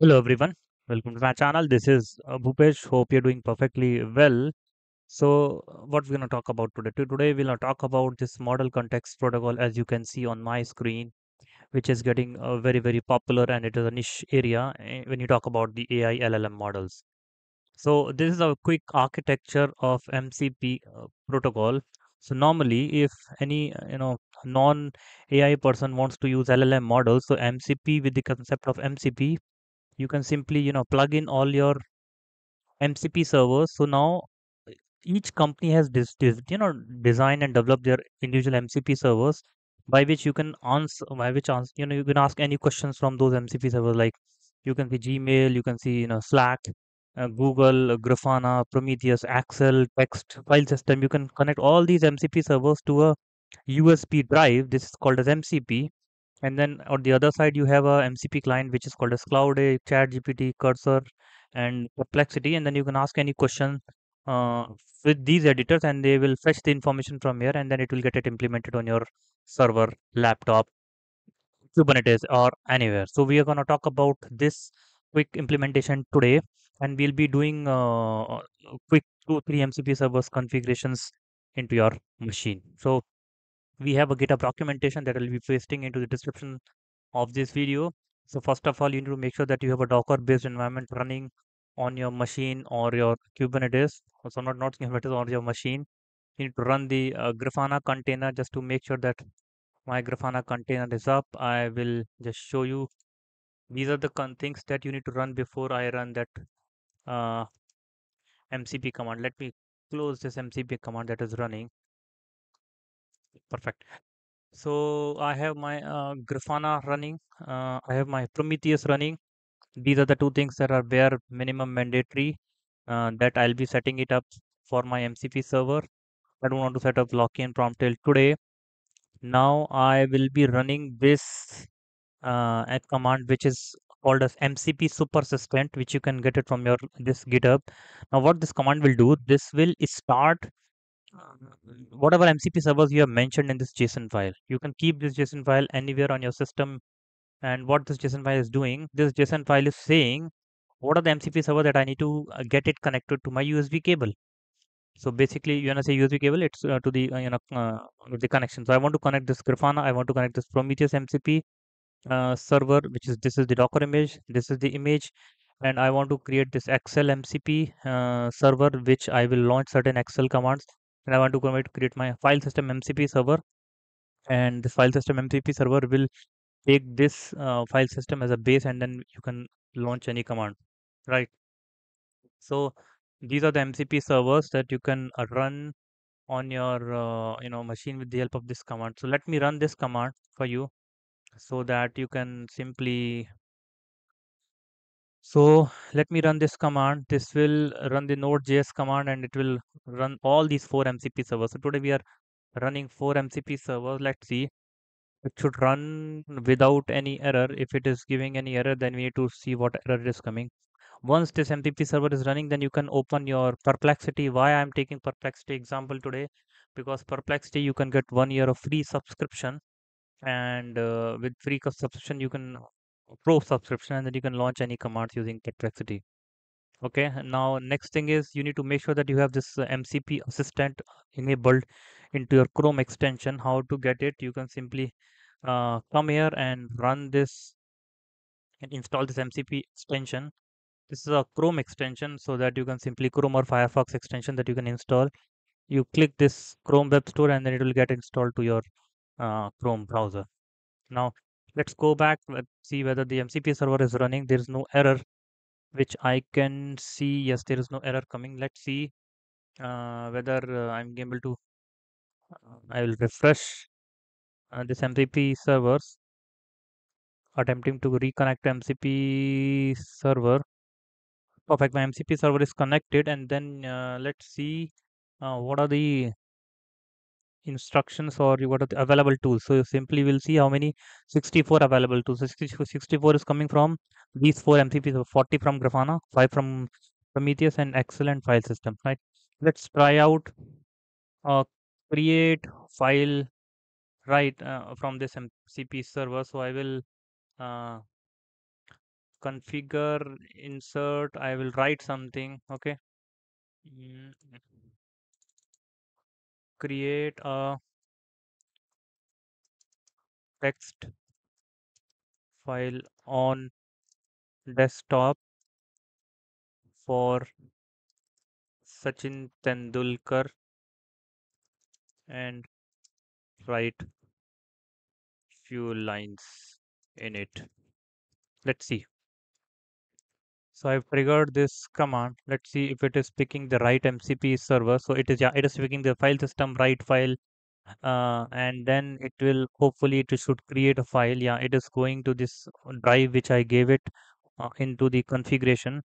Hello everyone, welcome to my channel. This is uh, Bhoopesh. Hope you're doing perfectly well. So, uh, what we're going to talk about today? Today, we're going to talk about this model context protocol, as you can see on my screen, which is getting uh, very, very popular, and it is a niche area eh, when you talk about the AI LLM models. So, this is a quick architecture of MCP uh, protocol. So, normally, if any uh, you know non AI person wants to use LLM models, so MCP with the concept of MCP you can simply you know plug in all your mcp servers. So now each company has this, this you know design and develop their individual mcp servers by which you can answer by which answer you know you can ask any questions from those mcp servers. Like you can see gmail you can see you know slack uh, google uh, grafana prometheus excel text file system. You can connect all these mcp servers to a usb drive. This is called as mcp and then on the other side, you have a MCP client, which is called as Claude, ChatGPT, Cursor, and Perplexity. And then you can ask any question uh, with these editors, and they will fetch the information from here, and then it will get it implemented on your server, laptop, Kubernetes, or anywhere. So we are going to talk about this quick implementation today, and we'll be doing uh, quick two, three MCP servers configurations into your machine. So we have a GitHub documentation that I'll be pasting into the description of this video. So first of all, you need to make sure that you have a Docker based environment running on your machine or your Kubernetes. So not, not Kubernetes or your machine. You need to run the uh, Grafana container just to make sure that my Grafana container is up. I will just show you. These are the things that you need to run before I run that uh, MCP command. Let me close this MCP command that is running. Perfect. So I have my uh, Grafana running. Uh, I have my Prometheus running. These are the two things that are bare minimum mandatory uh, that I'll be setting it up for my MCP server. I don't want to set up Loki and Promtail today. Now I will be running this uh, command which is called as MCP super assistant, which you can get it from your this GitHub. Now what this command will do, this will start whatever MCP servers you have mentioned in this JSON file. You can keep this JSON file anywhere on your system and what this JSON file is doing, this JSON file is saying what are the MCP server that I need to uh, get it connected to my USB cable. So basically, you want to say USB cable, it's uh, to the uh, you know uh, the connection. So I want to connect this Grafana, I want to connect this Prometheus MCP uh, server, which is this is the Docker image, this is the image, and I want to create this Excel MCP uh, server, which I will launch certain Excel commands, and I want to commit, create my file system MCP server, and this file system MCP server will take this uh, file system as a base and then you can launch any command right? So these are the mcp servers that you can uh, run on your uh, you know machine with the help of this command. So let me run this command for you so that you can simply so let me run this command this will run the node.js command and it will run all these four mcp servers so today we are running four mcp servers let's see it should run without any error. If it is giving any error, then we need to see what error is coming. Once this MCP server is running, then you can open your Perplexity. Why I'm taking Perplexity example today? Because Perplexity, you can get one year of free subscription, and uh, with free subscription, you can pro subscription, and then you can launch any commands using Perplexity. Okay, now next thing is you need to make sure that you have this uh, MCP assistant enabled into your Chrome extension. How to get it? You can simply uh, come here and run this and install this MCP extension. This is a Chrome extension so that you can simply Chrome or Firefox extension that you can install. You click this Chrome Web Store and then it will get installed to your uh, Chrome browser. Now let's go back, let's see whether the MCP server is running. There is no error which I can see. Yes, there is no error coming. Let's see uh, whether uh, I'm able to, uh, I will refresh uh, this MCP servers attempting to reconnect MCP server. Perfect, my MCP server is connected and then uh, let's see uh, what are the instructions or are the available tools. So you simply we'll see how many 64 available tools. 64 is coming from these four MCPs, so 40 from Grafana, 5 from Prometheus and Excel and file system, right? Let's try out uh, create file right uh, from this MCP server. So I will uh, configure insert I will write something okay Mm, create a text file on desktop for Sachin Tendulkar and write few lines in it. Let's see. So I've triggered this command. Let's see if it is picking the right MCP server. So it is yeah, it is picking the file system right file, uh, and then it will hopefully it should create a file. Yeah, it is going to this drive which I gave it uh, into the configuration,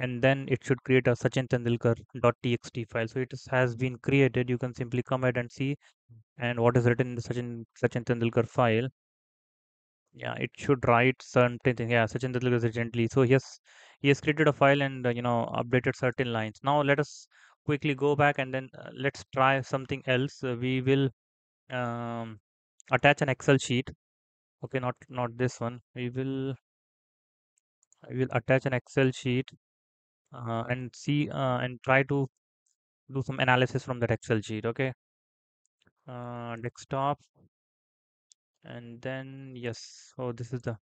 and then it should create a Sachin Tendulkar.txt file. So it is, has been created. You can simply come ahead and see and what is written in the Sachin Sachin Tendulkar file. Yeah, it should write something. Yeah, Sachin Tendulkar is gently. So yes, he has created a file and uh, you know updated certain lines. Now let us quickly go back and then uh, let's try something else. Uh, we will um, attach an Excel sheet. Okay, not not this one. We will I will attach an Excel sheet uh, and see uh, and try to do some analysis from that Excel sheet. Okay, uh, desktop and then yes. Oh, this is the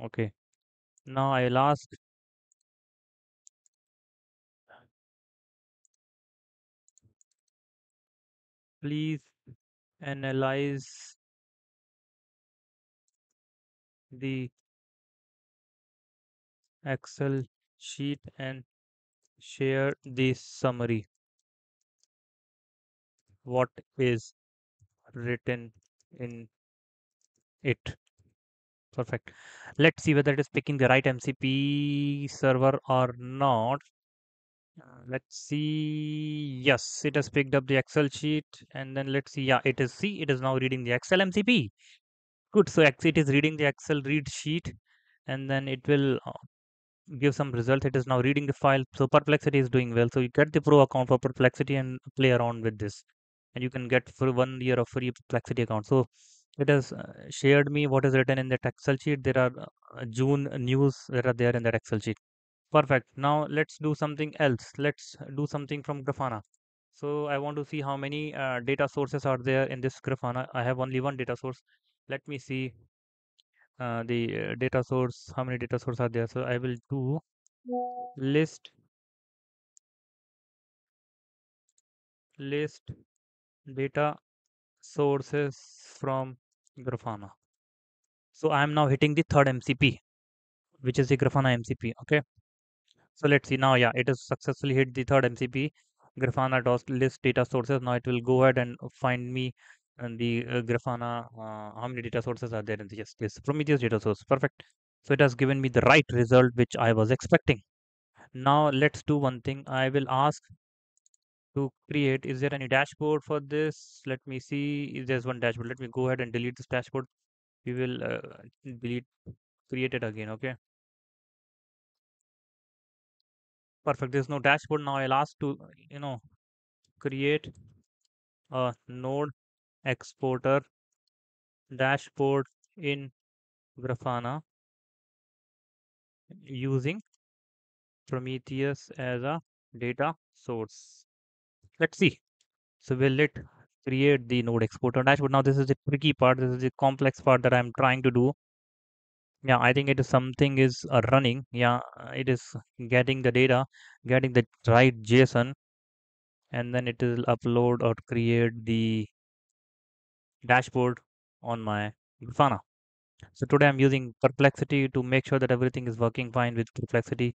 okay. Now I'll ask please analyze the Excel sheet and share the summary. What is written in it? Perfect. Let's see whether it is picking the right MCP server or not. Uh, let's see. Yes, it has picked up the Excel sheet. And then let's see. Yeah, it is. See, it is now reading the Excel MCP. Good. So it is reading the Excel read sheet. And then it will uh, give some result. It is now reading the file. So Perplexity is doing well. So you get the pro account for Perplexity and play around with this. And you can get for one year of free Perplexity account. So it has uh, shared me what is written in that Excel sheet. There are uh, June news that are there in that Excel sheet. Perfect. Now let's do something else. Let's do something from Grafana. So I want to see how many uh, data sources are there in this Grafana. I have only one data source. Let me see uh, the uh, data source. How many data sources are there? So I will do list list data sources from Grafana. So I am now hitting the third MCP, which is the Grafana MCP. Okay. So let's see now. Yeah, it has successfully hit the third MCP. Grafana dot list data sources. Now it will go ahead and find me and the uh, Grafana. Uh, how many data sources are there in the yes, yes, Prometheus data source. Perfect. So it has given me the right result which I was expecting. Now let's do one thing. I will ask to create. Is there any dashboard for this? Let me see. If there's one dashboard, let me go ahead and delete this dashboard. We will uh, delete, create it again. Okay. Perfect. There's no dashboard now. I'll ask to you know create a node exporter dashboard in Grafana using Prometheus as a data source. Let's see. So we'll let create the node exporter dashboard. Now this is the tricky part. This is the complex part that I'm trying to do. Yeah, I think it is something is uh, running. Yeah, uh, it is getting the data, getting the right JSON, and then it will upload or create the dashboard on my Grafana. So today I'm using Perplexity to make sure that everything is working fine with Perplexity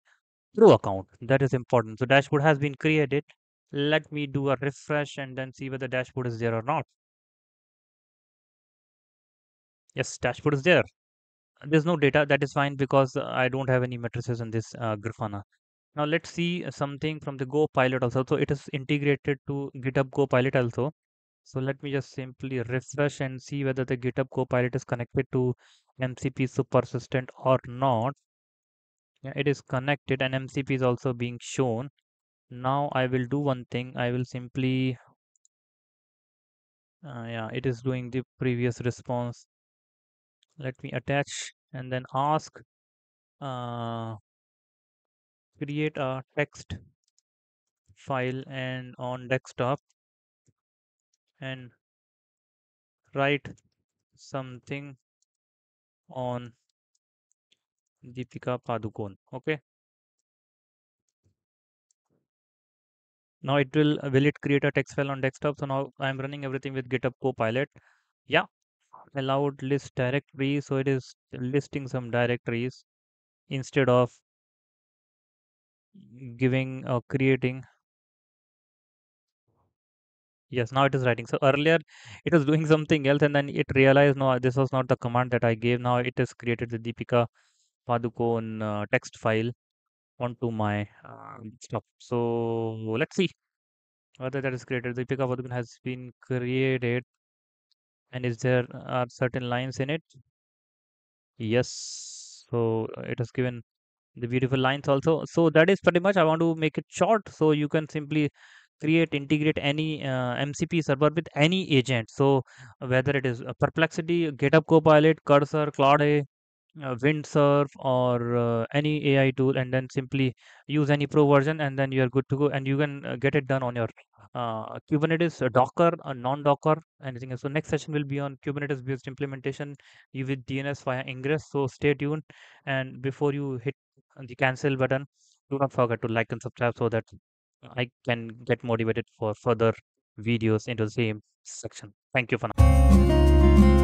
through account. That is important. So dashboard has been created. Let me do a refresh and then see whether dashboard is there or not. Yes, dashboard is there. There's no data. That is fine because I don't have any matrices in this uh, Grafana. Now let's see something from the Copilot also. So it is integrated to GitHub Copilot also. So let me just simply refresh and see whether the GitHub Copilot is connected to MCP Super Assistant or not. Yeah, it is connected and MCP is also being shown. Now I will do one thing. I will simply, uh, yeah, it is doing the previous response. Let me attach and then ask uh, create a text file and on desktop and write something on Deepika Padukone. Okay. Now it will will it create a text file on desktop? So now I'm running everything with GitHub Copilot. Yeah, allowed list directory. So it is listing some directories instead of giving or creating. Yes, now it is writing. So earlier it was doing something else and then it realized no, this was not the command that I gave. Now it has created the Deepika Padukone uh, text file onto my uh, stuff. So let's see whether that is created. The Deepika Padukone has been created and is there are certain lines in it? Yes. So uh, it has given the beautiful lines also. So that is pretty much I want to make it short so you can simply create integrate any uh, MCP server with any agent. So whether it is Perplexity, GitHub Copilot, Cursor, Claude, uh, Windsurf or uh, any AI tool and then simply use any pro version and then you are good to go and you can uh, get it done on your uh, Kubernetes, uh, Docker, uh, non-Docker, anything else. So next session will be on Kubernetes based implementation with DNS via Ingress. So stay tuned and before you hit the cancel button, do not forget to like and subscribe so that I can get motivated for further videos into the same section. Thank you for now.